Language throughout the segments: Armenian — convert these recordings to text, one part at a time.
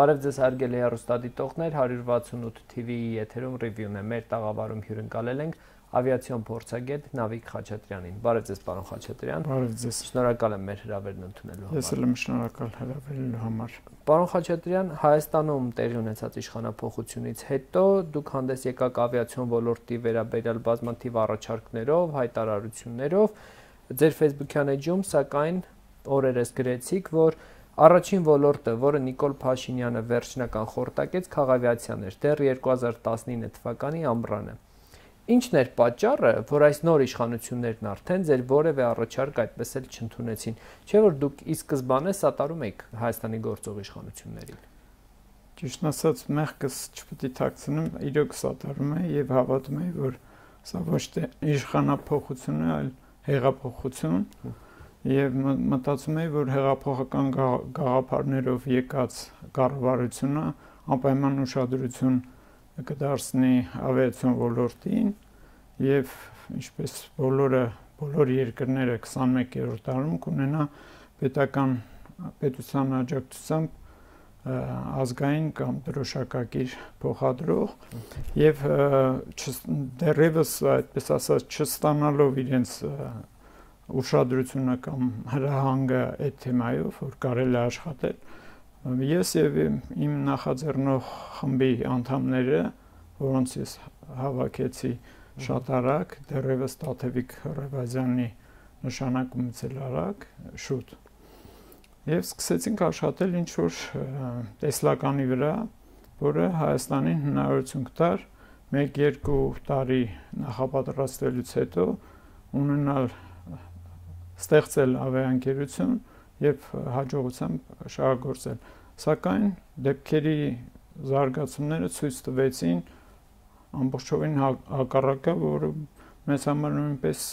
Բարև ձեզ հարգելի հեռուստադիտողներ, 168 TV-ի եթերում ռիվյուն է։ Մեր տաղավարում հյուրընկալել ենք ավիացիոն փորձագետ Նավիկ Խաչատրյանին։ Բարև ձեզ, պարոն Խաչատրյան։ Բարև ձեզ։ Շնորհակալ եմ մեր հրավերն ընդունելու համար։ Ես էլ եմ շնորհակալ հրավերելու համար։ Պարոն Խաչատրյան, Հայաստանում տեղի ունեցած իշխանապողությունից հետո դուք հանդես եկաք ավիացիոն ոլորտի վերաբերյալ բազմաթիվ առաջարկներով, հայտարարություններով։ Ձեր Facebook-յան էջում, սակայն օրերս գրեցիք, որ Առաջին ոլորտը, որը Նիկոլ Փաշինյանը վերջնական խորտակեց, քաղավիացիան էր, դեռ 2019 թվականի ամռանը։ Ինչն էր պատճառը, որ այս նոր իշխանություններն արդեն ձեր որևէ առաջարկ այդպես էլ չընդունեցին, չէ՞ որ դուք ի սկզբանե սատարում եք Հայաստանի գործող իշխանություններին։ Ճիշտ ասած, մեղքս չպետք է ཐակցնեմ, իրոք սատարում եմ եւ հավատում եմ, որ սա ոչ թե իշխանապողություն է, այլ հեղափոխություն եւ մտածում եմ, որ հեղափոխական գաղափարներով եկած կառավարությունը անպայման ուշադրություն կդարձնի ավիացիոն ոլորտին եւ ինչպես բոլորը բոլոր երկրները 21-րդ դարում կունենա պետական պետության աջակցությամբ ազգային կամ դրոշակակիր փոխադրող եւ դերևս այդպես ասած չստանալով իրենց ուշադրությունը կամ հրահանգը այդ թեմայով որ կարելի աշխատել Ես եւ իմ նախաձեռնող խմբի անդամները, որոնց ես հավաքեցի շատ արագ, դեռևս Տաթևիկ Ռևազյանի նշանակումից էլ արագ, շուտ։ Եվ սկսեցինք աշխատել ինչ որ տեսլականի վրա, որը Հայաստանին հնարավորություն կտար 1-2 տարի նախապատրաստվելուց հետո ունենալ ստեղծել ավիաընկերություն եւ հաջողությամբ շահագործել։ Սակայն դեպքերի զարգացումները ցույց տվեցին ամբողջովին հա-, հակառակը, որը մեզ համար նույնպես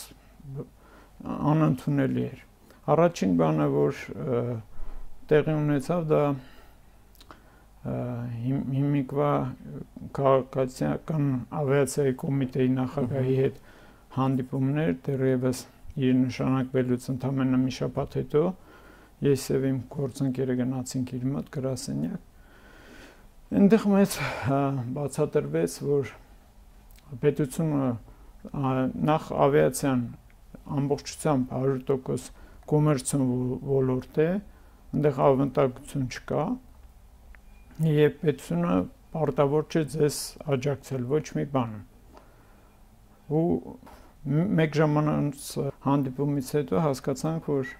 անընդունելի էր։ Առաջին բանը, որ տեղի ունեցավ, դա հիմիկվա քաղաքացիական ավիացիայի կոմիտեի նախագահի հետ հանդիպումներ դեռևս իր նշանակվելուց ընդամենը մի շաբաթ հետո ես եւ իմ գործընկերը գնացինք իր մոտ գրասենյակ այնտեղ մեծ բացատրվեց որ պետությունը նախ ավիացիան ամբողջությամբ 100% կոմերցիոն ոլորտ է այնտեղ ավանդակություն չկա եւ պետությունը պարտավոր չէ ձեզ աջակցել ոչ մի բան ու մեկ ժամանակ հանդիպումից հետո հասկացանք որ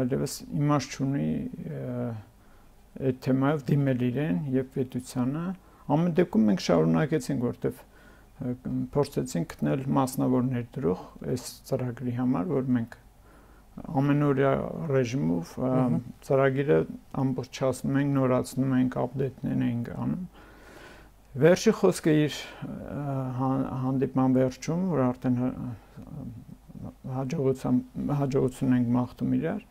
այլևս իմաստ չունի այդ թեմայով դիմել իրեն եւ պետությանը ամեն դեպքում մենք շարունակեցինք որտեվ փորձեցինք գտնել մասնավոր ներդրող այս ծրագրի համար որ մենք ամենօրյա ռեժիմով ծրագիրը ամբողջացնում ենք, նորացնում ենք, ապդեյթներ ենք անում։ Վերջի խոսքը իր հանդիպման վերջում, որ արդեն հաջողության հաջողություն ենք մաղթում իրար,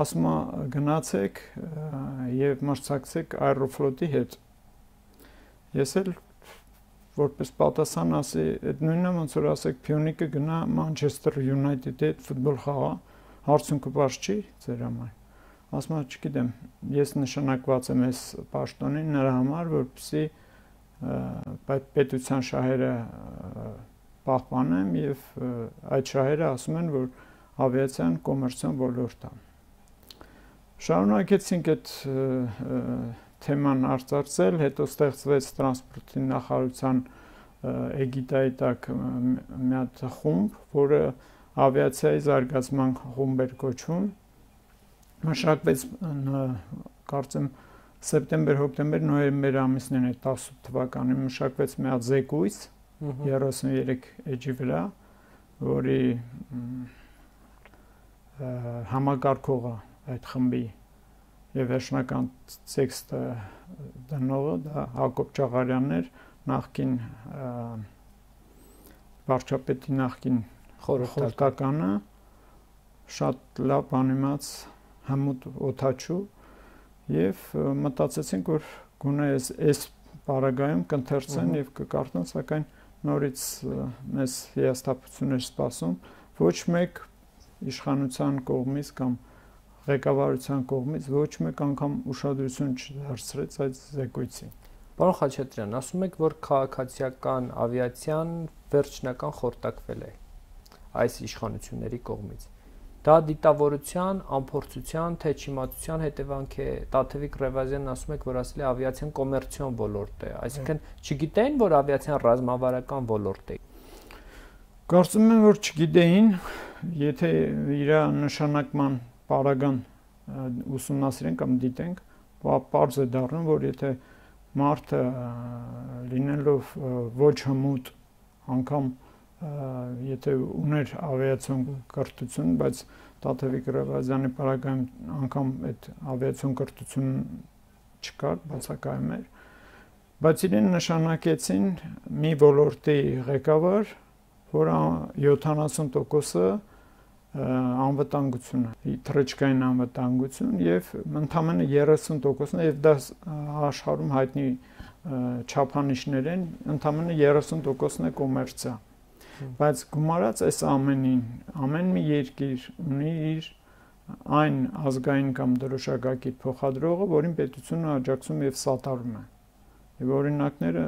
ասում է գնացեք եւ մրցակցեք Aeroflot-ի հետ։ Ես էլ որպես պատասխան ասի, այդ նույնը ոնց որ ասեք Փյունիկը գնա Manchester United-ի հետ ֆուտբոլ խաղա, հարցունքը բաց չի ձեր համար։ Ասում եմ, չգիտեմ, ես նշանակված եմ այս պաշտոնին նրա համար, որպեսզի պետության շահերը պահպանեմ եւ այդ շահերը ասում են, որ ավիացիան կոմերցիոն ոլորտ է Շարունակեցինք այդ թեման արծարծել, հետո ստեղծվեց տրանսպորտի նախարարության էգիդայի տակ մի հատ խումբ, որը ավիացիայի զարգացման խումբ էր կոչվում։ Մշակվեց կարծեմ սեպտեմբեր, հոկտեմբեր, նոյեմբեր ամիսներին այդ 10 թվականին մշակվեց մի հատ զեկույց 33 էջի վրա, որի համագարկողը այդ խմբի եւ վերջնական տեքստը դնողը դա Հակոբ Ճաղարյանն էր նախքին վարչապետի նախքին խորհրդականը շատ լավ անիմաց համոտ օթաչու եւ մտածեցինք որ գոնե այս այս բարագայում կընթերցեն եւ կկարդան սակայն նորից մեզ հիաստապություն էր սպասում ոչ մեկ իշխանության կողմից կամ ղեկավարության կողմից ոչ մեկ անգամ ուշադրություն չդարձրեց այդ զեկույցին։ Պարոն Խաչատրյան, ասում եք, որ քաղաքացիական ավիացիան վերջնական խորտակվել է այս իշխանությունների կողմից։ Դա դիտավորության, ամփորձության, թե չիմացության հետևանք է։ Տաթևիկ Ռևազյանն ասում եք, որ ասել է ավիացիան կոմերցիոն ոլորտ է, այսինքն չգիտեն, որ ավիացիան ռազմավարական ոլորտ է։ Կարծում եմ, որ չգիտեին, եթե իր նշանակման պարագան ուսումնասիրենք կամ դիտենք, բարձ է դառնում, որ եթե մարդը լինելով ոչ հմուտ անգամ եթե ուներ ավիացիոն կրթություն, բայց Տաթևիկ Ռևազյանի պարագայում անգամ այդ ավիացիոն կրթություն չկար, բացակայում էր, բայց իրեն նշանակեցին մի ոլորտի ղեկավար, որը 70%-ը անվտանգություն է, թրեչկային անվտանգություն եւ ընդամենը 30%-ն է եւ դա աշխարհում հայտնի չափանիշներ են, ընդամենը 30%-ն է կոմերցիա։ Բայց գումարած այս ամենին, ամեն մի երկիր ունի իր այն ազգային կամ դրոշակակի փոխադրողը, որին պետությունը աջակցում եւ սատարում է։ Եվ օրինակները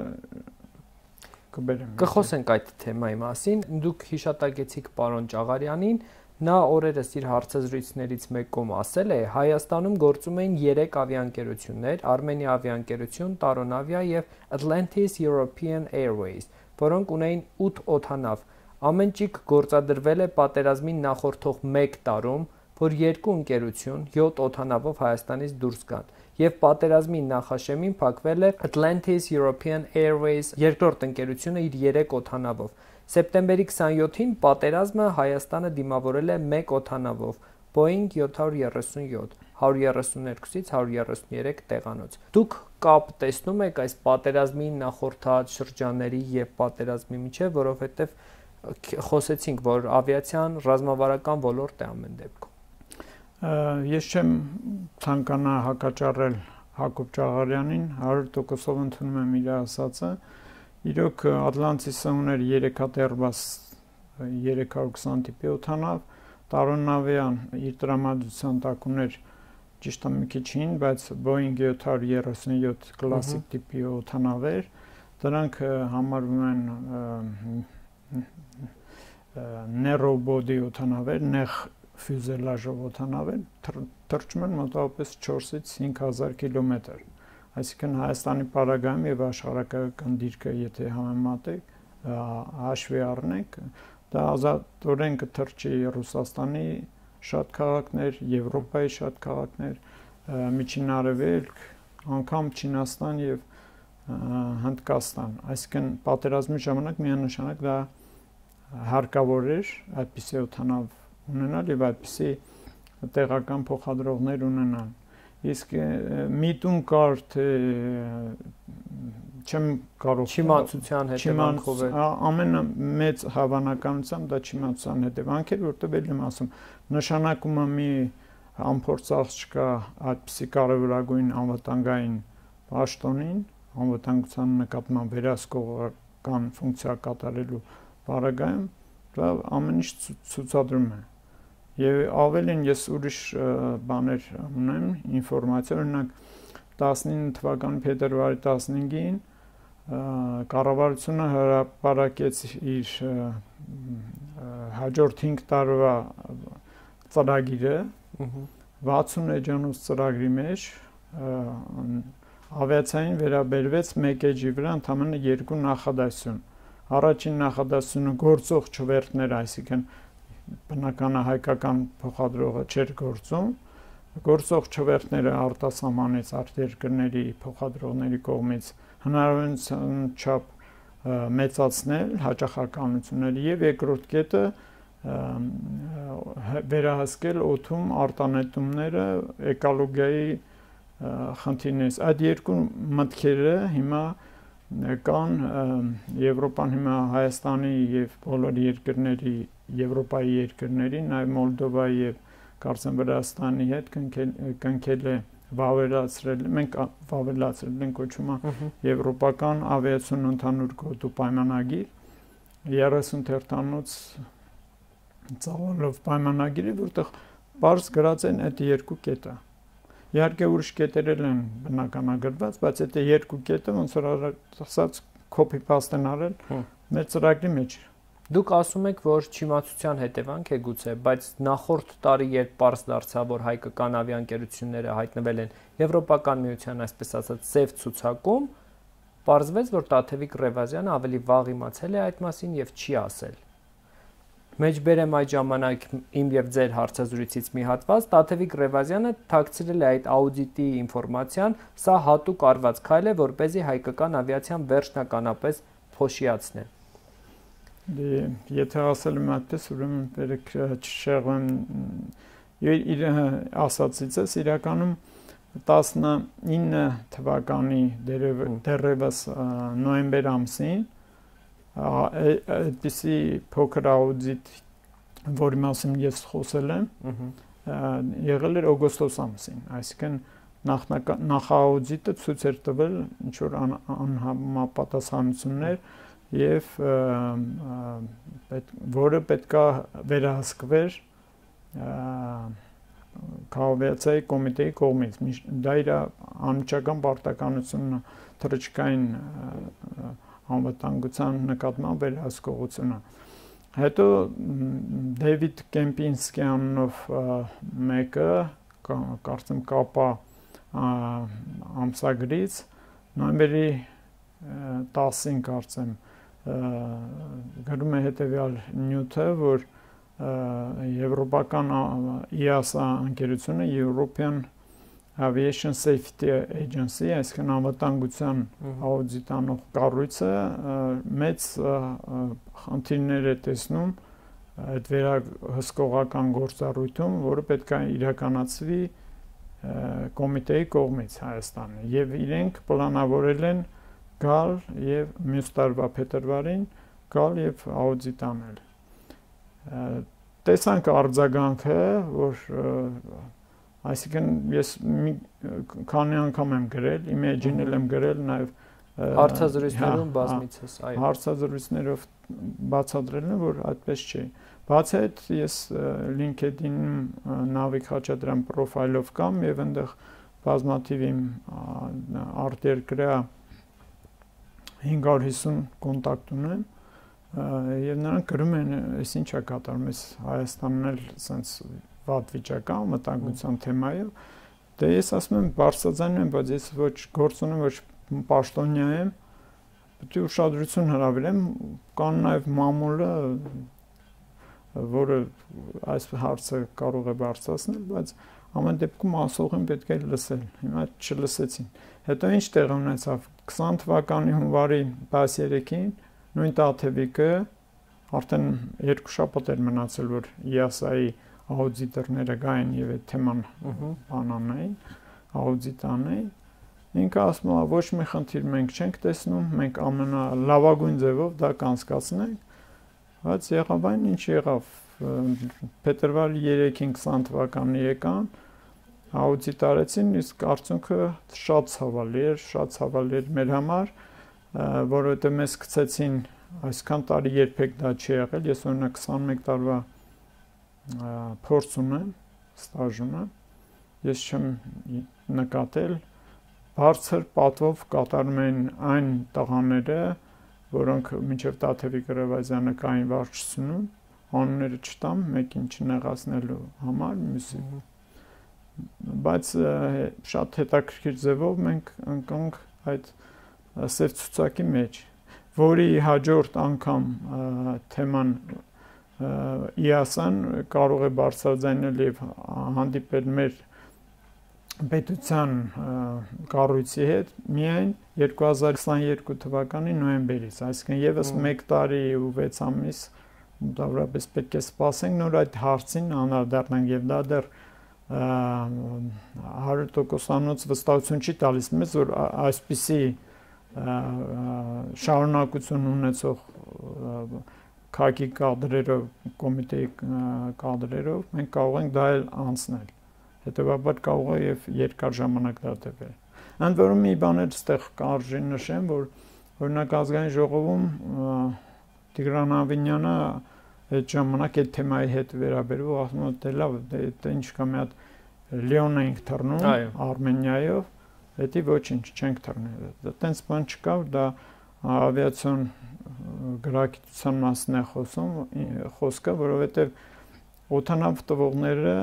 կբերեմ։ Կխոսենք այդ թեմայի մասին։ Դուք հիշատակեցիք պարոն Ճաղարյանին, Նա օրերս իր հարցազրույցներից մեկում ասել է. Հայաստանում գործում էին 3 ավիաընկերություններ՝ Armenia ավիաընկերություն, Taron Avia եւ Atlantis European Airways, որոնք ունեին 8 օթանավ։ Ամենջիկ գործադրվել է պատերազմին նախորդող 1 տարում, որ երկու ընկերություն 7 օթանավով Հայաստանից դուրս գան եւ պատերազմի նախաշեմին փակվել է Atlantis European Airways երկրորդ ընկերությունը իր 3 օթանավով։ Սեպտեմբերի 27-ին պատերազմը Հայաստանը դիմավորել է 1 օթանավով Boeing 737 132-ից 133 տեղանոց։ Դուք կապ տեսնում եք այս պատերազմի նախորդած շրջանների եւ պատերազմի միջև, որովհետեւ խոսեցինք, որ ավիացիան ռազմավարական ոլորտ է ամեն դեպքում։ Ես չեմ ցանկանա հակաճառել Հակոբ Ճաղարյանին, 100%-ով ընդունում եմ իր ասածը, Իրոք Ատլանտիսը ուներ 3 հատ Airbus 320 տիպի օթանավ, Տարոնավյան իր տրամադրության տակ ուներ ճիշտ է մի քիչ հին, բայց Boeing 737 կլասիկ տիպի օթանավեր, դրանք համարվում են narrow body օթանավեր, նեղ ֆյուզելաժով օթանավեր, թռչում են մոտավորապես 4-ից 5000 կիլոմետր Այսինքն Հայաստանի պարագայում եւ աշխարհակական դիրքը եթե համեմատենք, հաշվի առնենք, դա ազատորեն կթրջի Ռուսաստանի շատ քաղաքներ, Եվրոպայի շատ քաղաքներ, Միջին Արևելք, անգամ Չինաստան եւ Հնդկաստան։ Այսինքն պատերազմի ժամանակ միանշանակ դա հարկավոր էր այդպիսի օթանավ ունենալ եւ այդպիսի տեղական փոխադրողներ ունենալ իսկ միտում կար թե չեմ կարող չիմացության հետևանքով է ամենը մեծ հավանականությամբ դա չիմացության հետևանք է որտեղ էլ եմ ասում նշանակումը մի ամփորձած չկա այդպիսի կարևորագույն անվտանգային պաշտոնին անվտանգության նկատմամբ վերահսկողական ֆունկցիա կատարելու բարագայում դա ամեն ինչ ցուցադրում է Եվ ավելին ես ուրիշ բաներ ունեմ, ինֆորմացիա, օրինակ 19 թվականի փետրվարի 15-ին կառավարությունը հրապարակեց իր հաջորդ 5 տարվա ծրագիրը 60 էջանոց ծրագրի մեջ ավիացիային վերաբերվեց 1 էջի վրա ընդամենը երկու նախադասություն առաջին նախադասությունը գործող չվերթներ այսինքն բնականը հայկական փոխադրողը չէր գործում գործող չվերթները արտասահմանից արտերկրների փոխադրողների կողմից հնարավորության չափ մեծացնել հաճախականությունները եւ երկրորդ կետը վերահսկել օթում արտանետումները էկոլոգիայի խնդիրներից այդ երկու մտքերը հիմա կան Եվրոպան հիմա Հայաստանի եւ բոլոր երկրների Եվրոպայի երկրների, նաև Մոլդովայի եւ կարծեմ Վրաստանի հետ կնքել կնքել է վավերացրել մենք վավերացրել ենք կոչումը եվրոպական ավիացիոն ընդհանուր գոտու պայմանագիր 30 թերթանոց ծավալով պայմանագիրը որտեղ բարձ գրած են այդ երկու կետը։ Իհարկե ուրիշ կետերել են բնականագրված, բայց այդ երկու կետը ոնց որ ասած copy paste են արել մեր ծրագրի մեջ։ Դուք ասում եք, որ չիմացության հետևանք է գուցե, բայց նախորդ տարի երբ པարս դարձավ, որ հայկական ավիաընկերությունները հայտնվել են Եվրոպական միության այսպես ասած ծև ցուցակում, Պարզվեց, որ Տաթևիկ Ռևազյանը ավելի վաղ իմացել է այդ մասին եւ չի ասել։ Մեջբերեմ այդ ժամանակ իմ եւ ձեր հարցազրույցից մի հատված Տաթևիկ Ռևազյանը ཐակցրել է այդ աուդիտի ինֆորմացիան, սա հատուկ արված քայլ է, որ เป զի հայկական ավիացիան վերջնականապես փոշիացնի։ Դե եթե ասել եմ այդպես, ուրեմն բերեք չշեղվեմ իր ասածից իրականում 19 թվականի դերևս նոյեմբեր ամսին այդպիսի փոքր աուդիտ, որի մասին ես խոսել եմ, եղել էր օգոստոս ամսին, այսինքն նախաաուդիտը ցույց էր տվել ինչ որ անհամապատասխանություններ եւ որը պետքա վերահսկվեր քաղաքացիայի կոմիտեի կողմից դա իր անմիջական պարտականությունն թրիչկային անվտանգության նկատմամբ վերահսկողությունը հետո Դեվիդ Կեմպինսկյանով մեկը կարծեմ կապա ամսագրից նոյեմբերի 10-ին կարծեմ գրում է հետեւյալ նյութը որ եվրոպական EASA ընկերությունը European Aviation Safety Agency, այսինքն անվտանգության աուդիտանող կառույցը մեծ խնդիրներ է տեսնում այդ վերահսկողական գործառույթում, որը պետք է իրականացվի կոմիտեի կողմից Հայաստանը եւ իրենք պլանավորել են գալ եւ մյուս տարվա փետրվարին գալ եւ աուդիտ անել տեսանք արձագանքը, որ այսինքն ես մի քանի անգամ եմ գրել, իմեջինել եմ գրել նաև հարցազրույցներում բազմիցս, այո։ Հարցազրույցներով բացատրելն է, որ այդպես չի։ Բացի այդ ես LinkedIn-ում Նավիկ Խաչատրյան պրոֆայլով կամ եւ այնտեղ բազմաթիվ իմ արտերկրյա 550 կոնտակտ ունեմ եւ նրանք գրում են, այս ինչա կատարում, այս Հայաստանն էլ սենց վատ վիճակա մտանգության թեմայով։ Դե ես ասում եմ բարձրաձայնում եմ, բայց ես ոչ գործ ունեմ, ոչ պաշտոնյա եմ։ Պետք է ուշադրություն հրավիրեմ, կան նաև մամուլը, որը այս հարցը կարող է բարձրացնել, բայց ամեն դեպքում ասողին պետք է լսել։ Հիմա չլսեցին։ Հետո ինչ տեղ ունեցավ 20 թվականի հունվարի 13-ին նույն Տաթևիկը արդեն երկու շաբաթ էր մնացել որ EASA-ի աուդիտորները գային եւ այդ թեման բանանային աուդիտանային ինքը ասում է ոչ մի խնդիր մենք չենք տեսնում մենք ամենալավագույն ձևով դա կանցկացնենք բայց եղավ այն ինչ եղավ փետրվարի 3-ին 20 թվականի եկան աուդիտ արեցին իսկ արդյունքը շատ ցավալի էր շատ ցավալի էր մեր համար որովհետեւ մեզ գցեցին այսքան տարի երբեք դա չի եղել ես օրինակ 21 տարվա փորձ ունեմ ստաժ ունեմ ես չեմ նկատել բարձր պատվով կատարում են այն տղաները որոնք մինչև Տաթևի Գրավազյանը կային վարչությունում անունները չտամ մեկին չնեղացնելու համար մյուսի բայց շատ հետաքրքիր ձևով մենք ընկանք այդ սև ցուցակի մեջ, որի հաջորդ անգամ թեման իասան կարող է բարձրաձայնել եւ հանդիպել մեր պետության կառույցի հետ միայն 2022 թվականի նոյեմբերից, այսինքն եւս 1 տարի ու 6 ամիս մոտավորապես պետք է սպասենք նոր այդ հարցին անդրադառնանք եւ դա դեռ 100%-անոց վստահություն չի տալիս մեզ որ այսպիսի շարունակություն ունեցող քակի կադրերով, կոմիտեի կադրերով մենք կարող ենք դա էլ անցնել։ Հետևաբար կարող է եւ երկար ժամանակ դա տևել։ Ընդ որում մի բան էլ ստեղ կարժի նշեմ, որ օրինակ ազգային ժողովում Տիգրան Ավինյանը այդ ժամանակ այդ թեմայի հետ վերաբերող ասում եմ դե լավ դե, դե ինչ կա մի հատ Լեոն էինք թռնում Արմենիայով, դա ոչինչ չենք թռնել։ Դա տենց բան չկա, դա ավիացիոն գրագիտության մասն է խոսում, խոսքը, որովհետև օթանավ տվողները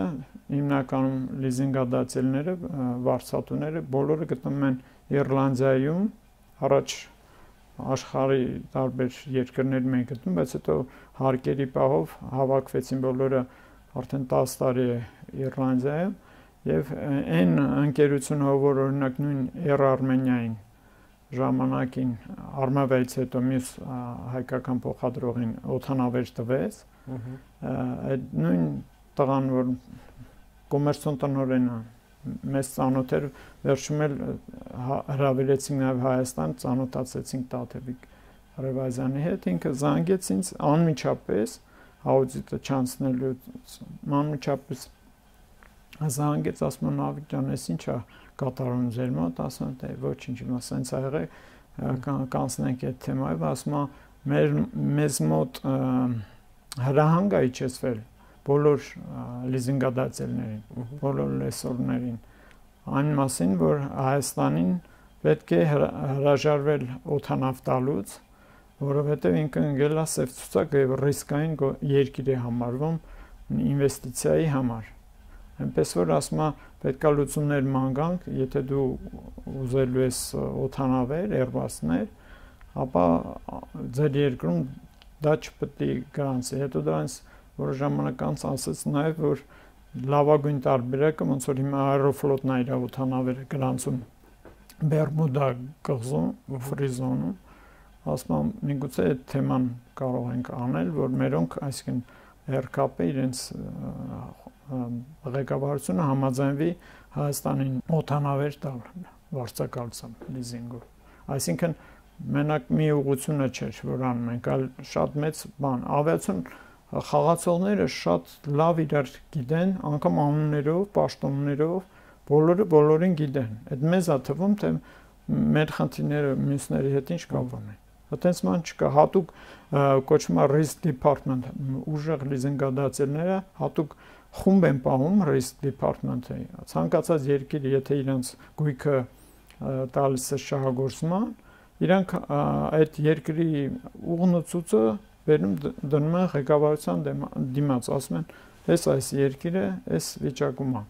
հիմնականում լիզինգադատելները, վարչատուները բոլորը գտնվում են Իռլանդիայում, առաջ աշխարհի տարբեր երկրներ մենք գտնում, բայց հետո հարկերի պահով հավաքվեցին բոլորը արդեն 10 տարի է Իռլանդիայում եւ այն ընկերությունը, որ օրինակ նույն Air Armenia-ին ժամանակին արմավից հետո մյուս հայկական փոխադրողին օթանավեր տվեց, այդ նույն տղան, որ կոմերցիոն տնօրենը մեծ ծանոթ էր, վերջում էլ հրավիրեցինք նաև Հայաստան, ծանոթացեցինք Տաթևիկ Ռևազյանի հետ, ինքը զանգեց ինձ անմիջապես աուդիտը չանցնելու անմիջապես զանգեց, ասում Նավիկ ջան, ես ի՞նչ է կատարում ձեր մոտ, ասում են, դե ոչինչ, հիմա սենց ա եղել, կանցնենք այդ թեմայով, ասում են մեր մեզ մոտ հրահանգ է իջեցվել բոլոր լիզինգադատելներին, բոլոր լեսորներին այն մասին, որ Հայաստանին պետք է հրաժարվել օթանավ տալուց, որովհետև ինքը ընկել է սև ցուցակ եւ ռիսկային երկիր է համարվում ինվեստիցիայի համար այնպես որ ասում է պետքա լուծումներ մանգանք, եթե դու ուզելու ես օթանավեր, Airbus-ներ, ապա ձեր երկրում դա չպետք է գրանցի։ Հետո դրանց որ ժամանակ անց ասաց նաև որ լավագույն տարբերակը ոնց որ հիմա Aeroflot-ն իր օթանավերը գրանցում Բերմուդա կղզում, Ֆրիզոնում, ասում եմ միգուցե այդ թեման կարող ենք անել, որ մերոնք, այսինքն RKP-ը իրենց ղեկավարությունը համաձայնվի Հայաստանին օթանավեր տալ վարձակալությամբ լիզինգով։ Այսինքն մենակ մի ուղությունը չէր, որ անում ենք, այլ շատ մեծ բան։ Ավիացիոն խաղացողները շատ լավ իրար գիտեն, անգամ անուններով, պաշտոններով, բոլորը բոլորին գիտեն։ Այդ մեզ է թվում, թե մեր խնդիրները մյուսների հետ ինչ կապ ունեն։ Այդտենց ման չկա, հատուկ կոչվում է risk department, ուժեղ լիզինգադատելները հատուկ խումբ են պահում risk department-ը։ Ցանկացած երկիր, եթե իրենց գույքը տալիս է շահագործման, իրանք այդ երկրի ուղնուցուցը վերում դնում են ղեկավարության դիմաց, ասում են, «Էս այս երկիրը էս վիճակում է»։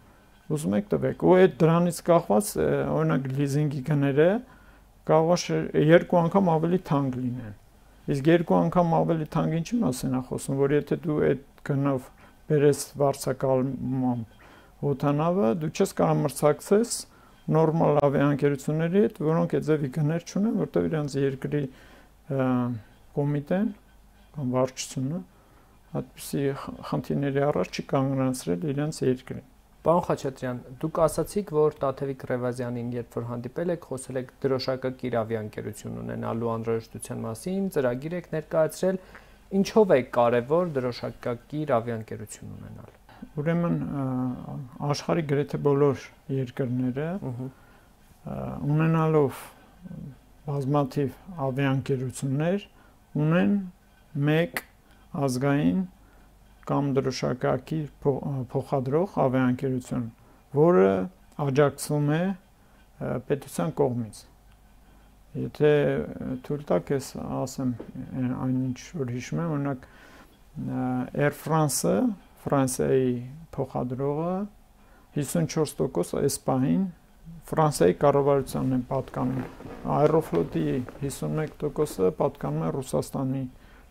Ուզում եք տվեք։ Ու այդ դրանից կախված օրինակ լիզինգի գները կարող է երկու անգամ ավելի թանկ լինեն։ Իսկ երկու անգամ ավելի թանկ ինչի մասին է խոսում, որ եթե դու այդ գնով բերես վարձակալման օթանավը, դու չես կարող մրցակցես նորմալ ավիաընկերությունների հետ, որոնք այդ ձևի գներ չունեն, որտեղ իրենց երկրի կոմիտեն կամ վարչությունը այդպիսի խնդիրների առաջ չի կանգնացրել իրենց երկրին։ Պարոն Խաչատրյան, դուք ասացիք, որ Տաթևիկ Ռևազյանին երբ որ հանդիպել եք, խոսել եք դրոշակակիր ավիաընկերություն ունենալու անհրաժեշտության մասին, ծրագիր եք ներկայացրել, Ինչով է կարևոր դրոշակակիր ավիաընկերություն ունենալ։ Ուրեմն աշխարհի գրեթե բոլոր երկրները ունենալով բազմաթիվ ավիաընկերություններ ունեն մեկ ազգային կամ դրոշակակիր փոխադրող ավիաընկերություն, որը աջակցվում է պետության կողմից Եթե թույլ տաք ես ասեմ այն ինչ որ հիշում եմ, օրինակ Air France-ը, Ֆրանսիայի փոխադրողը 54% էսպահին Ֆրանսիայի կառավարությանն են պատկանում։ Aeroflot-ի 51%-ը պատկանում է Ռուսաստանի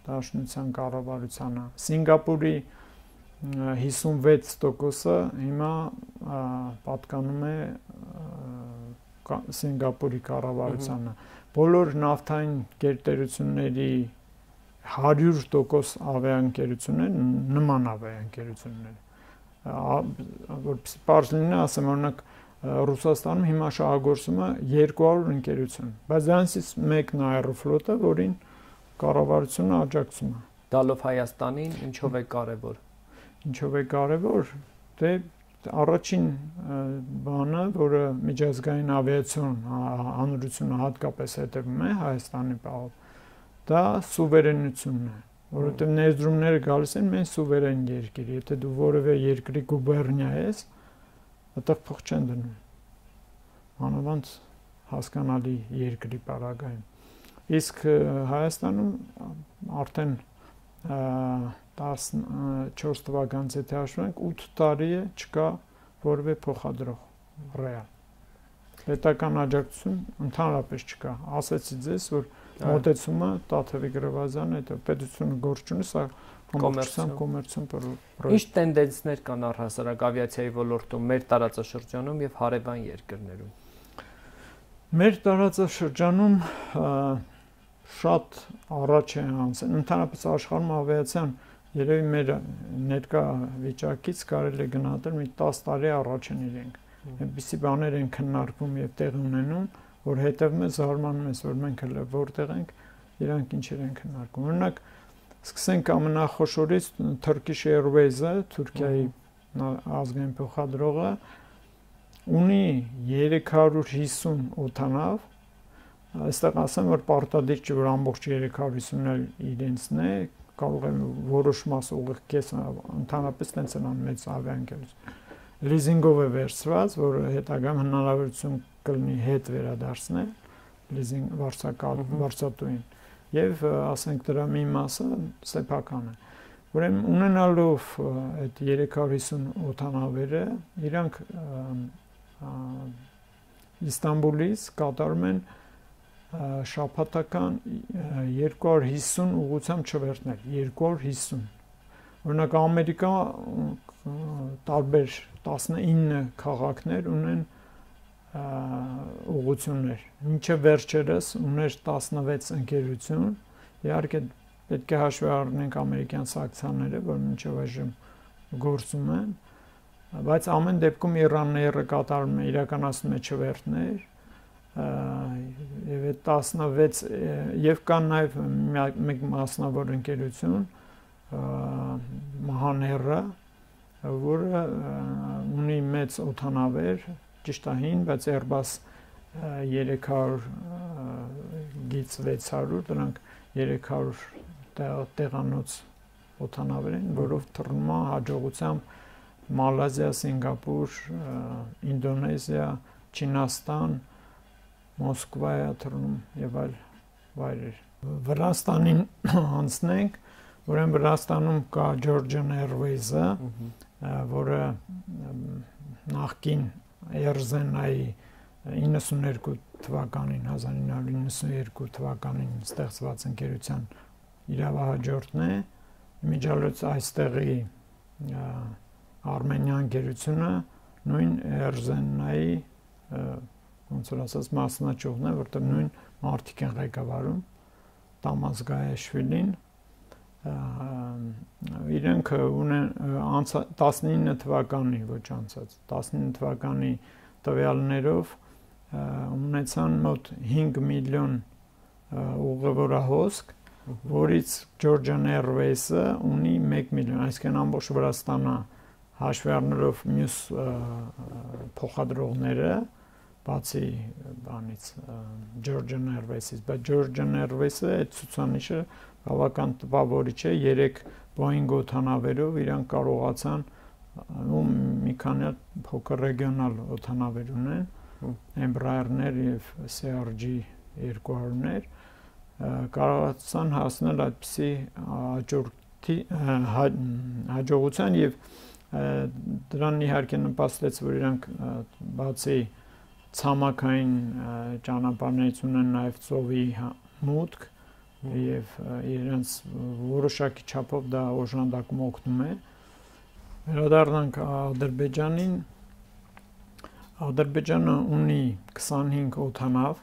Դաշնության կառավարությանը։ Սինգապուրի 56%-ը հիմա պատկանում է Սինգապուրի կառավարությանը բոլոր նավթային գերտերությունների 100% ավիաընկերություններ նման ավիաընկերություններ որպես բարձ լինի ասեմ օրինակ Ռուսաստանում հիմա շահագործում է 200 ընկերություն բայց դրանցից մեկն է Aeroflot-ը որին կառավարությունը աջակցում է դալով Հայաստանին ինչով է կարևոր ինչով է կարևոր դե առաջին բանը, որը միջազգային ավիացիոն հանրությունը հատկապես հետևում է Հայաստանի պահով, դա սուվերենությունն է, որովհետև ներդրումները գալիս են մեն սուվերեն երկիր, եթե դու որևէ երկրի գուբերնիա ես, այդտեղ փող չեն դնում։ Մանավանդ հասկանալի երկրի պարագայում։ Իսկ Հայաստանում արդեն 14 թվականից եթե հաշվենք 8 տարի է չկա որևէ փոխադրող ռեալ պետական աջակցություն ընդհանրապես չկա ասացի ձեզ որ մոտեցումը Տաթևի Գրավազյանը այդ պետությունը գործ ունի սա կոմերցիոն կոմերցիոն պրոյեկտ Ինչ տենդենսներ կան առհասարակ ավիացիայի ոլորտում մեր տարածաշրջանում եւ հարևան երկրներում Մեր տարածաշրջանում շատ առաջ է անցել ընդհանրապես աշխարհում ավիացիան երևի մեր ներկա վիճակից կարելի է գնահատել մի 10 տարի առաջ են իրենք։ Այնպիսի բաներ են քննարկվում եւ տեղ ունենում, որ հետևում է զարմանում ես, որ մենք հələ որտեղ ենք, իրանք ինչեր են քննարկում։ Օրինակ, սկսենք ամենախոշորից Turkish Airways-ը, Թուրքիայի ազգային փոխադրողը ունի 350 օթանավ այստեղ ասեմ որ պարտադիր չէ որ ամբողջ 350-ը իրենցն է կարող են որոշ մաս ուղիղ կես ընդհանրապես տենց են անում մեծ ավիաընկերություն լիզինգով է վերցված, որ հետագայում հնարավորություն կլինի հետ վերադարձնել լիզինգ վարչակալ վարչատուին եւ ասենք դրա մի մասը սեփական է ուրեմն ունենալով այդ 350 օթանավերը իրանք Իստանբուլից կատարում են շաբաթական 250 ուղությամբ չվերթներ 250 օրինակ ամերիկա տարբեր 19 քաղաքներ ունեն ուղություններ ինչը վերջերս ուներ 16 ընկերություն իհարկե պետք է հաշվի առնենք ամերիկյան սակցիաները որ մինչև այժմ գործում են բայց ամեն դեպքում Իրանները կատարում է իրականացնում է չվերթներ եւ այդ 16 եւ կան նաեւ մեկ մասնավոր ընկերություն մահաները որը ունի մեծ օթանավեր ճիշտ է հին բայց Airbus 300 գից 600 դրանք 300 տեղանոց օթանավեր են որով թռնում է հաջողությամբ Մալազիա, Սինգապուր, Ինդոնեզիա, Չինաստան, Մոսկվայա թռնում եւ այլ վայրեր։ Վրաստանին անցնենք, ուրեմն Վրաստանում կա Georgian Airways-ը, որը նախքին Airzen-այի 92 թվականին 1992 թվականին ստեղծված ընկերության իրավահաջորդն է միջալոց այստեղի արմենյան ընկերությունը նույն Airzen-այի ոնց որ ասած մասնաճյուղն է, որտեղ նույն մարտիկ են ղեկավարում Տամազգայաշվիլին իրենք ունեն 19 թվականի ոչ անցած 19 թվականի տվյալներով ունեցան մոտ 5 միլիոն ուղևորահոսք որից Georgian Airways-ը ունի 1 միլիոն, այսինքն ամբողջ Վրաստանը հաշվի առնելով մյուս փոխադրողները բացի բանից Georgian Airways-ից, բայց Georgian Airways-ը այդ ցուցանիշը բավական տպավորիչ է 3 Boeing օթանավերով իրանք կարողացան ու մի քանի փոքր ռեգիոնալ օթանավեր ունեն Embraer-ներ եւ CRJ 200-ներ կարողացան հասնել այդպիսի հաջորդի հաջողության եւ դրան իհարկե նպաստեց որ իրանք բացի ցամաքային ճանապարհներից ունեն նաև ծովի հա, մուտք եւ իրենց որոշակի չափով դա օժանդակում օգնում է վերադառնանք Ադրբեջանին Ադրբեջանը ունի 25 օթանավ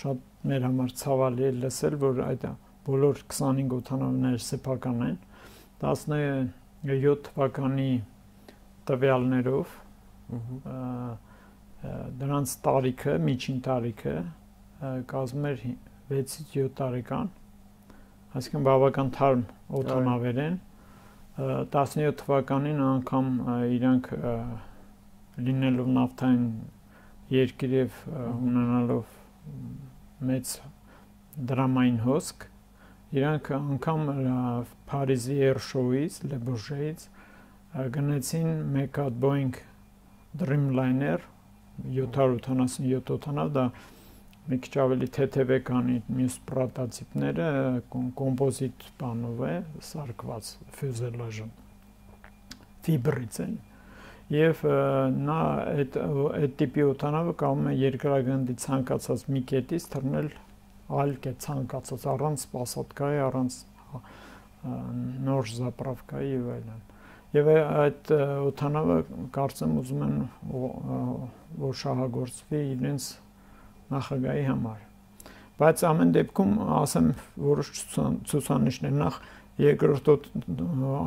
շատ մեր համար ցավալի է լսել որ այդ բոլոր 25 օթանավները սեփական են 17 թվականի տվյալներով դրանց տարիքը, միջին տարիքը կազմում էր 6-ից 7 տարեկան, այսինքն բավական թարմ օտանավեր են։ 17 թվականին անգամ իրանք լինելով նավթային երկիր եւ ունենալով մեծ դրամային հոսք իրանք անգամ Փարիզի Air Show-ից, Le Bourget-ից գնացին մեկ հատ Boeing Dreamliner 787 օթանավ դա մի քիչ ավելի թեթև է կանի մյուս պրոտոտիպները կոմպոզիտ բանով է սարքված ֆյուզելաժը ֆիբրից է եւ նա այդ այդ տիպի օթանավը կարող է երկրագնդի ցանկացած մի կետից թռնել այլ կետ ցանկացած առանց սպասատկայի, առանց նոր զապրավկայի եւ այլն։ Եվ այդ օթանավը կարծեմ ուզում են որ շահագործվի իրենց նախագահի համար։ Բայց ամեն դեպքում ասեմ որոշ ցուցանիշներ նախ երկրորդ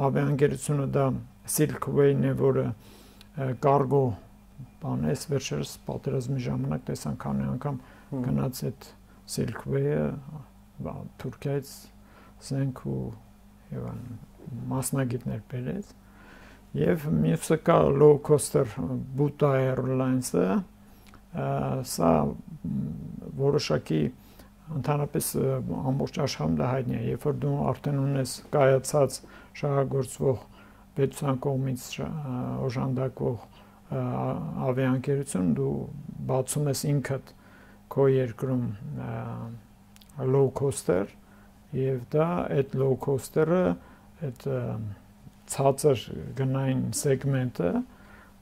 ավիաընկերությունը դա Silkway-ն է, որը կարգո բան է, վերջերս պատերազմի ժամանակ տեսան քանի անգամ գնաց այդ Silkway-ը Թուրքիայից զենք ու եւ մասնագետներ բերեց եւ մյուսը կա low coster Buta Airlines-ը սա որոշակի ընդհանրապես ամբողջ աշխարհում դա հայտնի է երբ որ դու արդեն ունես կայացած շահագործվող պետության կողմից օժանդակվող ավիաընկերություն դու բացում ես ինքդ քո երկրում low coster եւ դա այդ low coster-ը այդ ցածր գնային սեգմենտը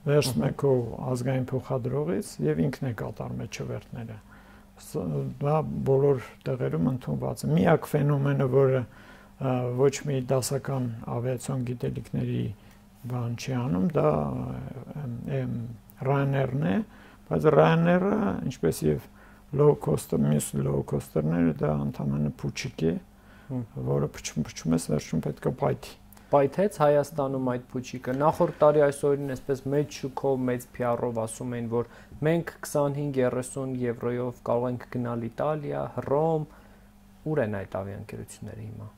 վերցնում է քո ազգային փոխադրողից եւ ինքն է կատարում այդ չվերթները դա բոլոր տեղերում ընդունված է միակ ֆենոմենը որը ոչ մի դասական ավիացիոն գիտելիքների բան չի անում դա Ryanair-ն է բայց Ryanair-ը ինչպես եւ low cost-ը, մյուս low cost-երները դա ընդհանրապես փուչիկ է, որը փչում-փչում ես վերջում պետք է պայթի։ Պայթեց Հայաստանում այդ փուչիկը։ Նախորդ տարի այս օրին այսպես մեծ շուկով, մեծ PR-ով ասում էին, որ մենք 25-30 եվրոյով կարող ենք գնալ Իտալիա, Հռոմ, ուր են այդ ավիաընկերությունները հիմա։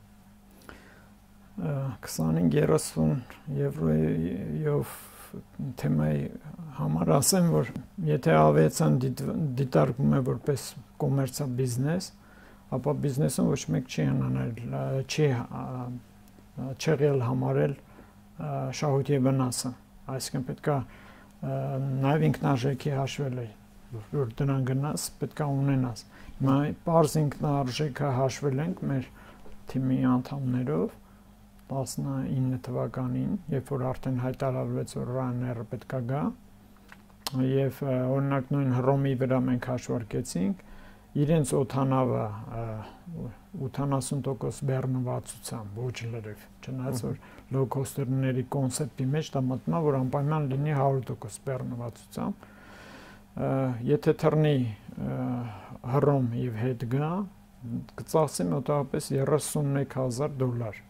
25-30 եվրոյով թեմայի համար ասեմ, որ եթե ավիացիան դիտարկվում է որպես կոմերցիա բիզնես, ապա բիզնեսը ոչ մեկ չի հնանել, չի չեղել համարել շահույթի վնասը։ Այսինքն պետքա նաև ինքնարժեքի հաշվել է, որ դրան գնաս, պետքա ունենաս։ Հիմա པարզ ինքնարժեքը հաշվել ենք մեր թիմի անդամներով 19 թվականին, երբ որ արդեն հայտարարվեց որ Ryanair-ը պետքա գա, եւ օրինակ նույն Հռոմի վրա մենք հաշվարկեցինք իրենց օթանավը 80% բեռնվածությամբ ոչ լրիվ չնայած որ coster-ների կոնցեպտի մեջ դա մտնում որ անպայման լինի 100% բեռնվածությամբ եթե թռնի Հռոմ եւ հետ գա կծախսի մոտավորապես 31000 դոլար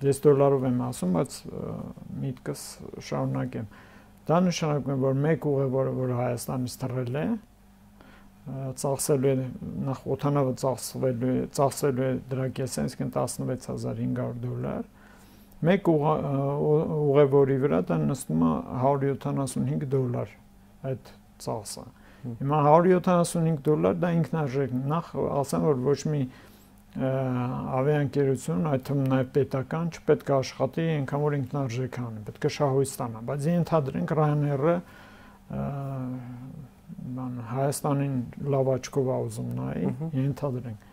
Ես դոլարով եմ ասում, բայց միտքս շարունակեմ։ Դա նշանակում է, որ մեկ ուղևորը, որ Հայաստանից թռել է, ծախսելու է նախ օթանավը ծախսվելու է, ծախսելու է դրա կեսը, այսինքն 16500 դոլար։ Մեկ ուղևորի վրա դա նստում է 175 դոլար այդ ծախսը։ Հիմա 175 դոլար դա ինքնարժեք։ Նախ ասեմ, որ ոչ մի ավիաընկերություն, այդ թվում նաև պետական, չպետք է աշխատի այնքան որ ինքնարժեք անի, պետք է շահույթ ստանա, բայց ենթադրենք Ryanair-ը բան Հայաստանին լավ աչքով ա ուզում նայի, ենթադրենք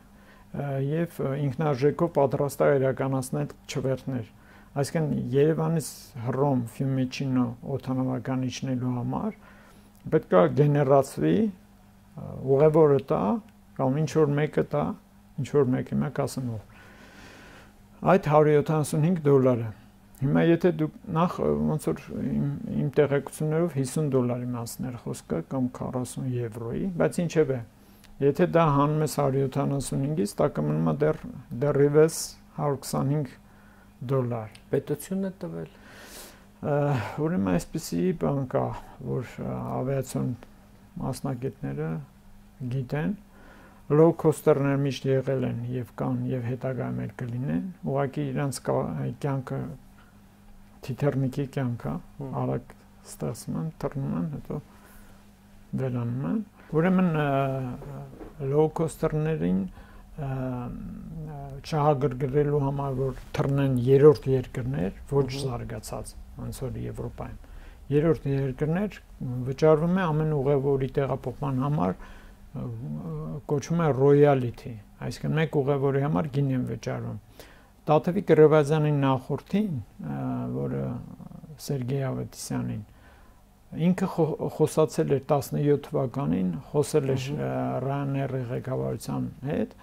եւ ինքնարժեքով պատրաստ է իրականացնել չվերթներ։ Այսինքն Երևանից Հռոմ, Ֆյումիչինո օթանավական իջնելու համար պետք է գեներացվի ուղևորը տա կամ ինչ որ մեկը տա ինչ որ մեկի մեկ ասեմ ով այդ 175 դոլարը հիմա եթե դուք նախ ոնց որ իմ, իմ տեղեկություններով 50 դոլարի մասներ խոսքը կամ 40 եվրոյի բայց ինչևէ եթե դա հանում ես 175-ից դա է դեռ դեռևս 125 դոլար պետությունն է տվել ուրեմն այսպեսի բան կա որ ավիացիոն մասնագետները գիտեն low coster-ներ միշտ եղել են եւ կան եւ հետագայում էլ կլինեն ուղղակի իրանց կյանքը թիթեռնիկի կյանքա արագ ստացում են թռնում են հետո վերանում են ուրեմն low coster-ներին շահագրգռելու համար որ թռնեն երրորդ երկրներ, ոչ զարգացած, ոնց որ Եվրոպայում։ Երրորդ երկրներ վճարվում է ամեն ուղևորի տեղափոխման համար կոչվում է royalty, այսինքն մեկ ուղևորի համար գին են վճարում։ Տաթևի Կրեվազյանի նախորդին, Սերգեյ Ավետիսյանին, ինքը խոսացել էր 17 թվականին, խոսել էր Ryanair-ի ղեկավարության հետ,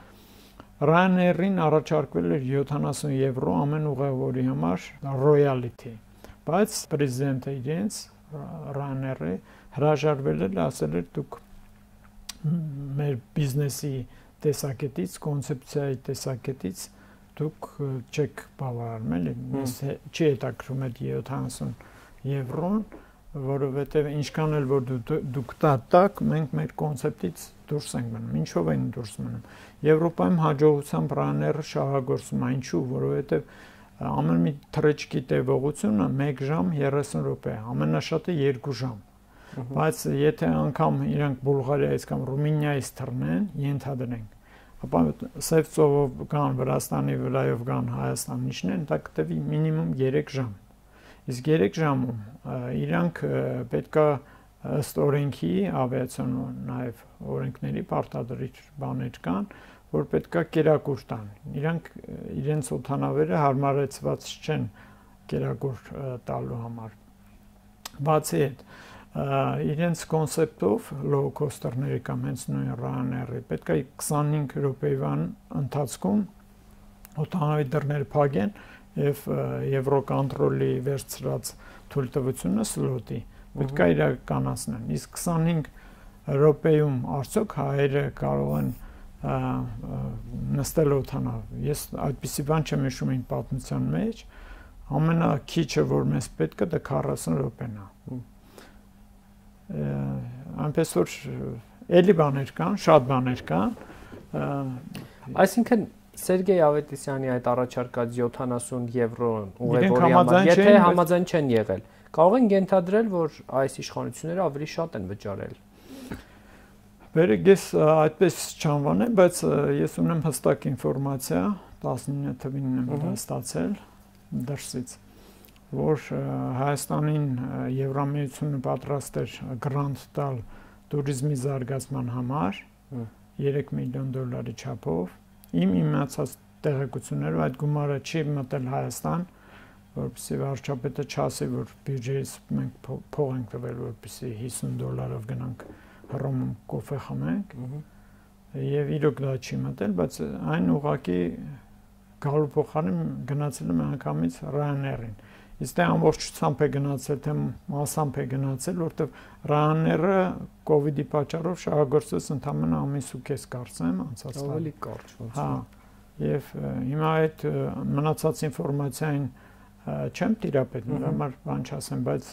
Ryanair-ին առաջարկվել էր 70 եվրո ամեն ուղևորի համար royalty, բայց պրեզիդենտը իրենց Ryanair-ը հրաժարվել էր, ասել էր դուք մեր բիզնեսի տեսակետից, կոնցեպցիայի տեսակետից դուք չեք բավարարում, էլի, մեզ չի հետաքրում այդ 70 եվրոն, որովհետև ինչքան էլ որ դուք դա տակ, մենք մեր կոնցեպտից դուրս ենք մնում։ Ինչով են դուրս մնում։ Եվրոպայում հաջողությամբ ռաները շահագործում այն ինչու, որովհետև ամեն մի թրեչկի տևողությունը 1 ժամ 30 րոպե, ամենաշատը 2 ժամ։ Բայց եթե անգամ իրանք Բուլղարիայից կամ Ռումինիայից թռնեն, ենթադրենք, ապա սև ծովով կան Վրաստանի վրայով կան Հայաստան իջնեն, դա կտևի մինիմում 3 ժամ։ Իսկ 3 ժամում իրանք պետքա ըստ օրենքի ավիացիոն նաև օրենքների պարտադրիչ բաներ կան, որ պետքա կերակուր տան։ Իրանք իրենց օթանավերը հարմարեցված չեն կերակուր տալու համար։ Բացի այդ, իրենց կոնցեպտով low cost-երների կամ հենց նույն Ryanair-ի պետքա 25 րոպեվան ընթացքում օթանավի դռները փակեն եւ Եվրոկոնտրոլի վերցրած թույլտվությունը սլոտի պետքա իրականացնեն։ Իսկ 25 րոպեում արդյոք հայերը կարող են նստել օթանավ։ Ես այդպիսի բան չեմ հիշում իմ պատմության մեջ։ Ամենակիչը, որ մեզ պետք է դա 40 րոպեն է։ Այնպես որ էլի բաներ կան, շատ բաներ կան։ Այսինքն Սերգեյ Ավետիսյանի այդ առաջարկած 70 եվրո ուղևորի համար, եթե համաձայն չեն եղել, կարող են ենթադրել, որ այս իշխանությունները ավելի շատ են վճարել Վերեք ես այդպես չանվանեմ, բայց ես ունեմ հստակ ինֆորմացիա 19 թվին եմ ստացել դրսից, որ Հայաստանին Եվրամիությունը պատրաստ էր գրանտ տալ туриզմի զարգացման համար հա։ 3 միլիոն դոլարի չափով։ Իմ իմացած տեղեկություններով այդ գումարը չի մտել Հայաստան, որպեսզի վարչապետը չասի, որ բյուջեից մենք փող ենք տվել, որպեսզի 50 դոլարով գնանք Հռոմում կոֆե խմենք։ Եվ իրոք դա չի մտել, բայց այն ուղակի գալու փոխարեն գնացել եմ անգամից Ryanair-ին։ Ա Իստե դե ամբողջությամբ է գնացել, թե մասամբ է գնացել, որովհետև ռանները COVID-ի պատճառով շահագործեց ընդամենը ամիս ու կես կարծեմ անցած տարի։ Ավելի կարճ ոնց։ Հա։ Եվ հիմա այդ մնացած ինֆորմացիային չեմ տիրապետում, համար բան չասեմ, բայց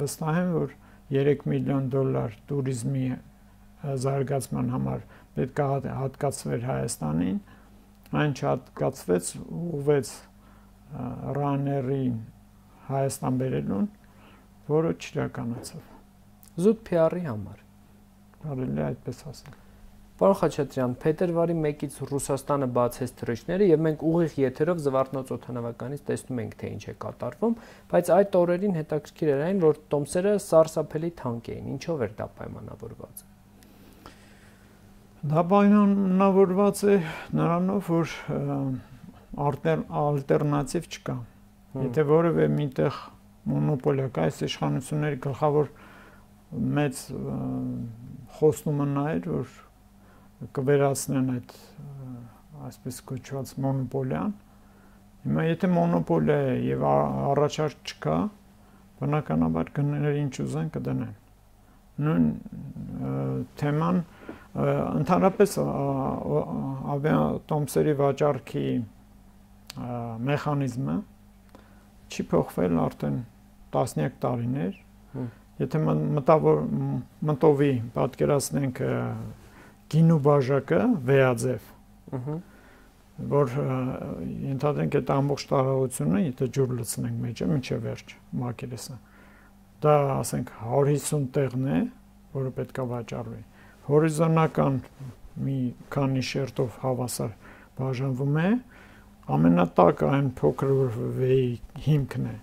վստահ եմ, որ 3 միլիոն դոլար туриզմի զարգացման համար պետք է հատկացվեր Հայաստանին։ Այն չհատկացվեց ուվեց ռաների Հայաստան բերելուն, որը չիրականացավ։ Զուտ PR-ի համար։ Կարելի է այդպես ասել։ Պարոն Խաչատրյան, փետրվարի 1-ից Ռուսաստանը բացեց թռիչքները եւ մենք ուղիղ եթերով Զվարթնոց օթանավականից տեսնում ենք թե ինչ է կատարվում, բայց այդ օրերին հետաքրքիր էր այն, որ տոմսերը սարսափելի թանկ էին։ Ինչով էր դա պայմանավորված։ Դա պայմանավորված է նրանով, որ ալտերնատիվ չկա։ Եթե որևէ միտեղ մոնոպոլիա կա, այս իշխանությունների գլխավոր մեծ խոստումը նա էր, որ կվերացնեն այդ այսպես կոչված մոնոպոլիան։ Հիմա եթե մոնոպոլիա է եւ առաջարկ չկա, բնականաբար գները ինչ ուզեն կդնեն։ Նույն թեման ընդհանրապես ավիատոմսերի վաճառքի մեխանիզմը չի փոխվել արդեն տասնյակ տարիներ։ Եթե մտավոր մտովի պատկերացնենք գինու բաժակը վեաձև։ Ահա որ ընդհանրենք այդ ամբողջ տարողությունը, եթե ջուր լցնենք մեջը, մինչև վերջ մակերեսը։ Դա ասենք 150 տեղն է, որը պետքա վաճառվի։ Հորիզոնական մի քանի շերտով հավասար բաժանվում է ամենատակ այն փոքր վեի հիմքն է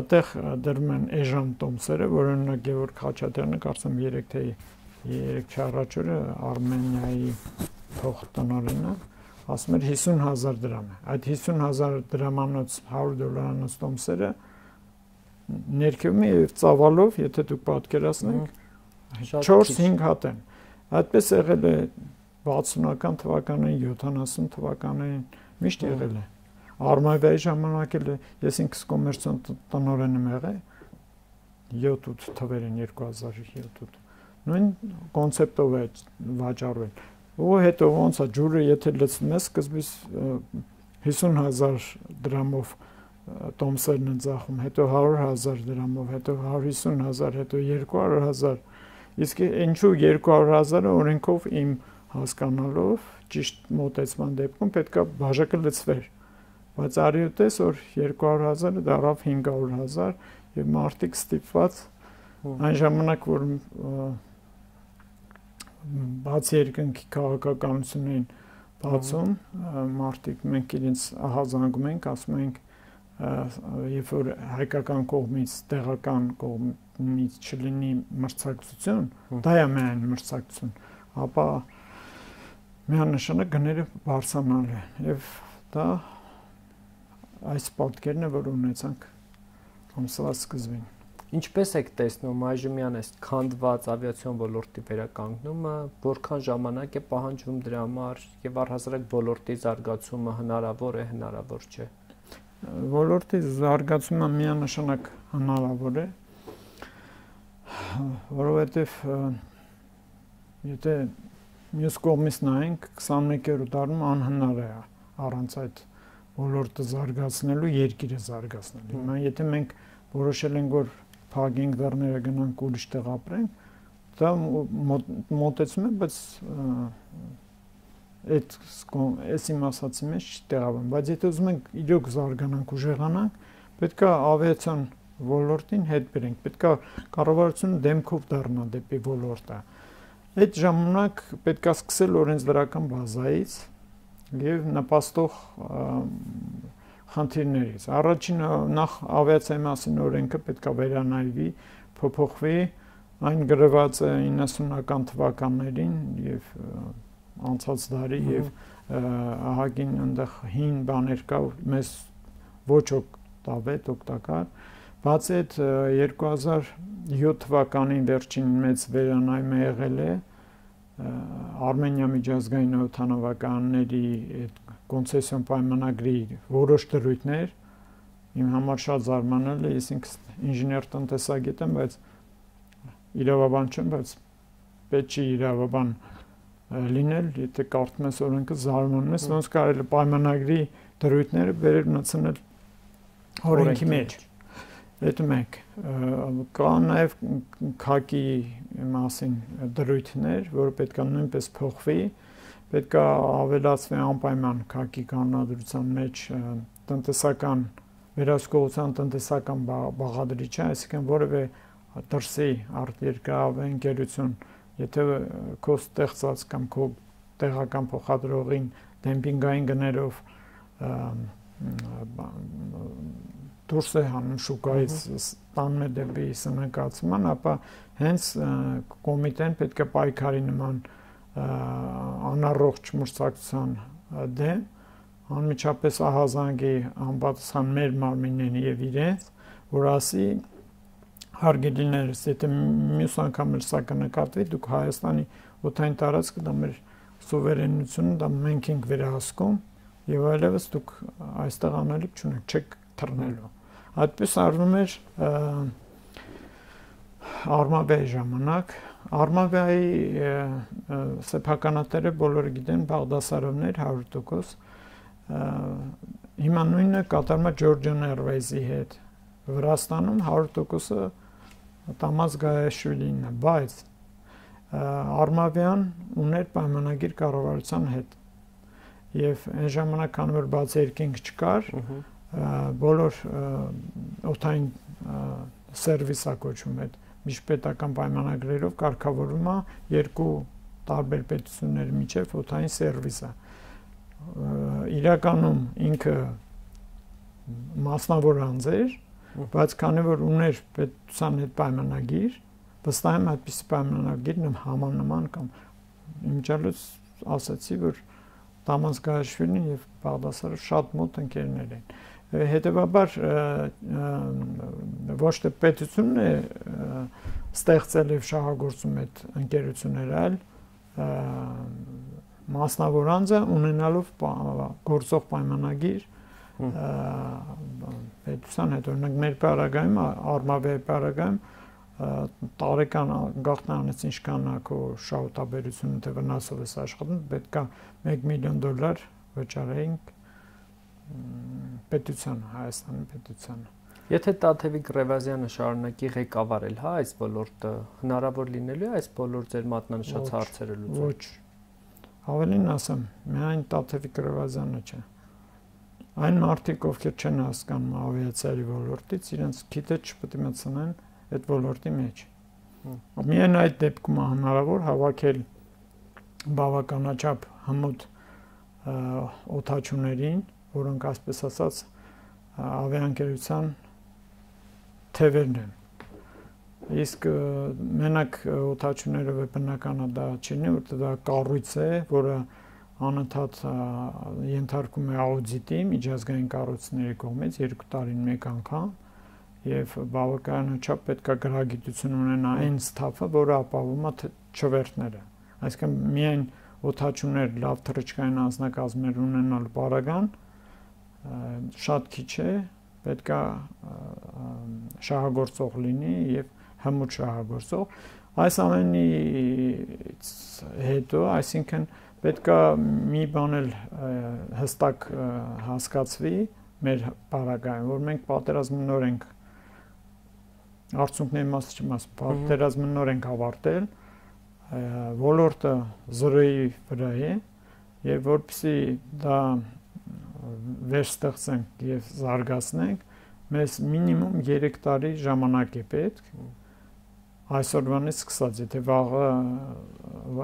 այդտեղ դրում են էժան տոմսերը որ օրինակ Գևորգ Խաչատրյանը կարծեմ 3 թե 3 առաջ օրը Արմենիայի փոխտնօրենը ասում էր 50000 դրամ է այդ 50000 դրամանոց 100 դոլարանոց տոմսերը ներքևում է եւ ծավալով եթե դուք պատկերացնեք 4-5 հատ են Այդպես եղել է 60-ական թվականներին, 70 թվականներին միշտ եղել է։ Արմավիայի ժամանակ էլ ես ինքս կոմերցիոն տնօրեն եմ եղել 7-8 թվերին 2007-8 նույն կոնցեպտով է վաճառվել ու հետո ոնց է ջուրը եթե լցնում ես սկզբից 50000 դրամով տոմսերն են ծախում, հետո 100000 դրամով, հետո 150000, հետո 200000 Իսկ ինչու 200.000-ը օրենքով իմ հասկանալով ճիշտ մոտեցման դեպքում պետքա բաժակը լցվեր։ Բայց արի ու տես որ 200.000-ը դարավ 500.000 եւ մարտիկ ստիպված այն ժամանակ որ բացի երկնքի քաղաքականություններին բացում մարտիկ մենք իրենց ահազանգում ենք ասում ենք երբ որ հայկական կողմից տեղական կողմից չլինի մրցակցություն, դա է միայն մրցակցություն, ապա միանշանակ գները բարձրանալ են եւ դա այս պատկերն է, որ ունեցանք ամսվա սկզբին։ Ինչպես եք տեսնում այժմյան այս քանդված ավիացիոն ոլորտի վերականգնումը, որքան ժամանակ է պահանջվում դրա համար եւ առհասարակ ոլորտի զարգացումը հնարավոր է, հնարավոր չէ ոլորտի զարգացումը միանշանակ հնարավոր է որովհետև եթե մյուս կողմից նայենք 21-րդ դարում անհնար է առանց այդ ոլորտը զարգացնելու երկիրը զարգացնելու։ Հիմա եթե մենք որոշել ենք որ փագենք դռները գնանք ուրիշ տեղ ապրենք, դա մոտեցում է, բայց այդ այս իմ ասացի մեջ չտեղավեմ, բայց եթե ուզում ենք իրոք զարգանանք ու ժեղանանք, պետքա ավիացիոն ոլորտին հետ բերենք, պետքա կառավարությունը դեմքով դառնա դեպի ոլորտը։ Այդ ժամանակ պետքա սկսել օրենսդրական բազայից եւ նպաստող խնդիրներից։ Առաջինը նախ ավիացիայի մասին օրենքը պետքա վերանայվի, փոփոխվի, այն գրված է 90-ական թվականներին եւ անցած դարի եւ ահագին այնտեղ հին բաներ կա մեզ ոչ օգտավետ օգտակար բացի այդ 2007 թվականին վերջին մեծ վերանայումը եղել է Արմենիա միջազգային օթանավականների այդ կոնցեսիոն պայմանագրի որոշ դրույթներ իմ համար շատ զարմանալ է ես ինքս ինժեներ տնտեսագետ եմ բայց իրավաբան չեմ բայց պետք չի իրավաբան լինել, եթե կարդում ես օրենքը զարմանում ես, ոնց կարելի պայմանագրի դրույթները վերել մտցնել օրենքի մեջ։ Այդ մեկ կա նաև քակի մասին դրույթներ, որը պետք է նույնպես փոխվի, պետք է ավելացվի անպայման քակի կանոնադրության մեջ տնտեսական վերահսկողության տնտեսական բաղադրիչը, այսինքն որևէ դրսի արտերկրավ ընկերություն եթե քո ստեղծած կամ քո տեղական փոխադրողին դեմպինգային գներով դուրս է հանում շուկայից տանում է դեպի սնանկացման, ապա հենց կոմիտեն պետք է պայքարի նման անառողջ մրցակցության դեմ անմիջապես ահազանգի անպատասխան մեր մարմիններին եւ իրենց, որ ասի հարգելիներս, եթե մյուս անգամ էլ սա կնկատվի, դուք Հայաստանի օթային տարածքը դա մեր սուվերենությունը, դա մենք ենք վերահսկում եւ այլևս դուք այստեղ անելիք չունեք, չեք թռնելու։ Այդպես արվում էր Արմավիայի ժամանակ Արմավիայի սեփականատերը բոլորը գիտեն Բաղդասարովներ 100%։ Հիմա նույնը կատարում է Georgian Airways-ի հետ։ Վրաստանում 100%-ը Տամազ Գայաշվիլին է, բայց Արմավյան ուներ պայմանագիր կառավարության հետ։ Եվ այն ժամանակ անում էր բաց երկինք չկար, բոլոր օթային սերվիսա կոչվում այդ միջպետական պայմանագրերով կարգավորվում է երկու տարբեր պետությունների միջև օթային սերվիսը իրականում ինքը մասնավոր անձ էր, բայց քանի որ ուներ պետության հետ պայմանագիր, վստահ եմ այդպիսի պայմանագիրն համանման կամ իմջալուց ասացի, որ Տամաս Գայաշվիլին եւ Բաղդասարը շատ մոտ ընկերներ են հետեւաբար ոչ թե պետությունն է ստեղծել եւ շահագործում այդ ընկերությունները, այլ մասնավոր անձը ունենալով գործող պայմանագիր պետության հետ օրինակ մեր պարագայում արմավե պարագայում տարեկան գաղտնանից ինչքան ակո շահութաբերությունը թե վնասով է աշխատում պետքա 1 միլիոն դոլար վճարեինք պետության Հայաստանի պետությանը Եթե Տաթևիկ Ռևազյանը շարունակի ղեկավարել, հա, այս ոլորտը հնարավոր լինելու է այս բոլոր ձեր մատնանշած հարցերը լուծել։ Ոչ։ Ավելին ասեմ, միայն Տաթևիկ Ռևազյանը չէ։ Այն մարդիկ, ովքեր չեն հասկանում ավիացիայի ոլորտից, իրենց քիթը չպետք է մտցնեն այդ ոլորտի մեջ։ Միայն այդ դեպքում հնարավոր հավաքել բավականաչափ հմուտ օթաչուներին, որոնք ասպես ասած ավիաընկերության թևերն են։ Իսկ մենակ օթաչուները բնականա դա չինի, որտեղ դա կառույց է, որը անընդհատ ենթարկում է աուդիտի միջազգային կառույցների կողմից 2 տարին մեկ անգամ եւ բավականաչափ պետքա գրագիտություն ունենա այն ստաֆը, որը ապահովում է չվերթները։ Այսինքն միայն օթաչուներ լավ թռիչքային անձնակազմեր ունենալ բարագան շատ քիչ է, պետքա շահագործող լինի եւ հմուտ շահագործող այս ամենի հետո այսինքն պետքա մի բան էլ հստակ հասկացվի մեր բարակայում որ մենք պատերազմը նոր ենք արդյունքների մասը չմաս պատերազմը նոր ենք ավարտել ոլորտը զրոյի վրա է եւ որպեսի դա վերստեղծենք եւ զարգացնենք, մեզ մինիմում 3 տարի ժամանակ է պետք։ Այսօրվանից սկսած, եթե վաղը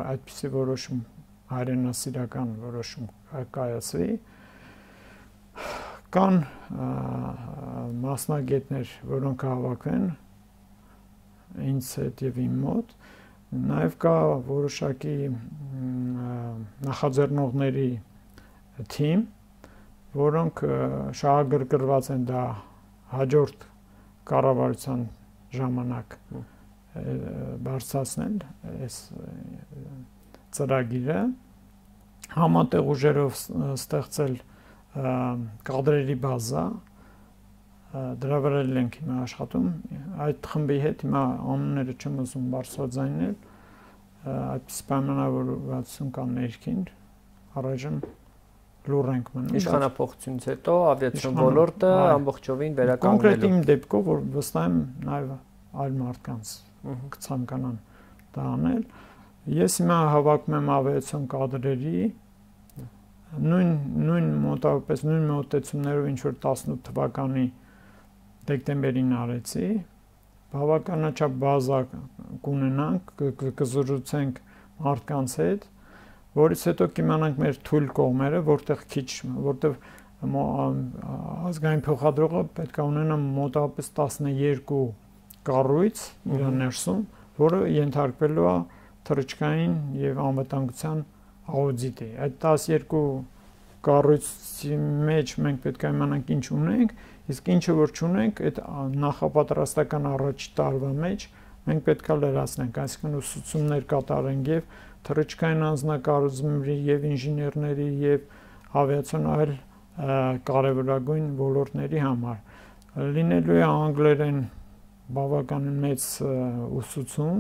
այդպիսի որոշում հայրենասիրական որոշում կայացվի, կան մասնագետներ, որոնք հավաքվեն ինձ հետ եւ իմ մոտ, նաև կա որոշակի նախաձեռնողների թիմ, որոնք շահագրգռված են դա հաջորդ կառավարության ժամանակ բարձրացնել այս ծրագիրը համատեղ ուժերով ստեղծել կադրերի բազա դրա վրա ենք հիմա աշխատում այդ խմբի հետ հիմա անունները չեմ ուզում բարձրաձայնել այդպես պայմանավորվածություն կան ներքին առայժմ լուր ենք մնում։ Իշխանապողությունից հետո ավիացիոն ոլորտը ամբողջովին վերականգնելու։ Կոնկրետ իմ դեպքով, որ վստահ եմ նաև այլ մարդկանց կցանկանան դա անել, ես հիմա հավաքում եմ ավիացիոն կադրերի նույն նույն մոտավորապես նույն մոտեցումներով ինչ որ 18 թվականի դեկտեմբերին արեցի բավականաչափ բազա կունենանք կզրուցենք մարդկանց հետ որից հետո կիմանանք մեր թույլ կողմերը, որտեղ քիչ, որտեղ ազգային փոխադրողը պետք է ունենա մոտավորապես 12 կառույց իր ներսում, որը ենթարկվելու է թռիչքային եւ անվտանգության աուդիտի։ Այդ 12 կառույցի մեջ մենք պետք է իմանանք ինչ ունենք, իսկ ինչը որ չունենք, այդ նախապատրաստական առաջի տարվա մեջ մենք պետք է լրացնենք, այսինքն ուսուցումներ կատարենք եւ թռիչքային անձնակազմերի եւ ինժեներների եւ ավիացիոն այլ կարևորագույն ոլորտների համար լինելու է անգլերեն բավականին մեծ ուսուցում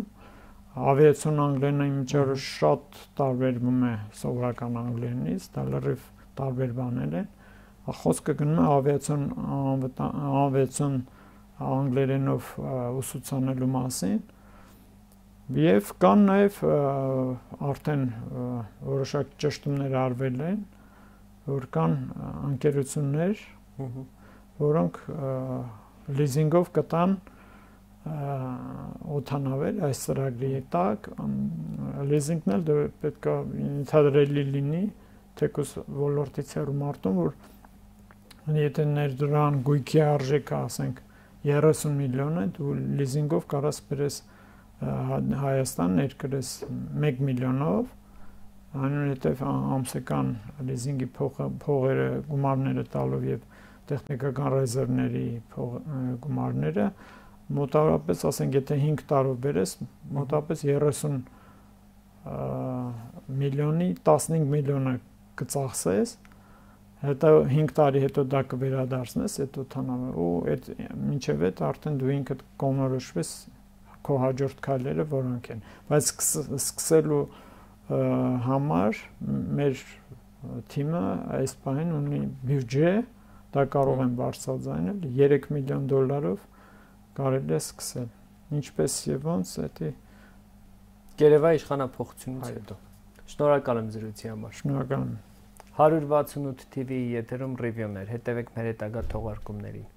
ավիացիոն անգլերենը միջարը շատ տարբերվում է սովորական անգլերենից դա լրիվ տարբեր բաներ են խոսքը գնում է ավիացիոն ավիացիոն անգլերենով ուսուցանելու մասին Եվ կան նաև արդեն որոշակ ճշտումներ արվել են, որ կան ընկերություններ, որոնք լիզինգով կտան օթանավեր այս ծրագրի տակ լիզինգն էլ պետք է ընդհանրելի լինի թեկուս ոլորտից հեռու մարդուն, որ եթե ներդրան գույքի արժեքը ասենք 30 միլիոն է, դու լիզինգով կարաս բերես Հայաստան ներկրես 1 միլիոնով, այնուհետև ամսական լիզինգի փողերը գումարները տալով եւ տեխնիկական ռեզերվների գումարները մոտավորապես ասենք եթե 5 տարով բերես մոտավորապես 30 միլիոնի 15 միլիոնը կծախսես հետո 5 տարի հետո դա կվերադարձնես այդ օթանավը ու այդ մինչև այդ արդեն դու ինքդ կողմնորոշվես քո հաջորդ քայլերը որոնք են բայց սկսելու համար մեր թիմը այս բանին ունի բյուջե դա կարող են բարձրաձայնել 3 միլիոն դոլարով կարելի է սկսել ինչպես եւ ոնց դա Գերեվա իշխանապողությունից հետո Շնորհակալ եմ զրույցի համար։ Շնորհակալ եմ։ 168 TV-ի եթերում ռիվյուներ, հետևեք մեր հետագա թողարկումներին։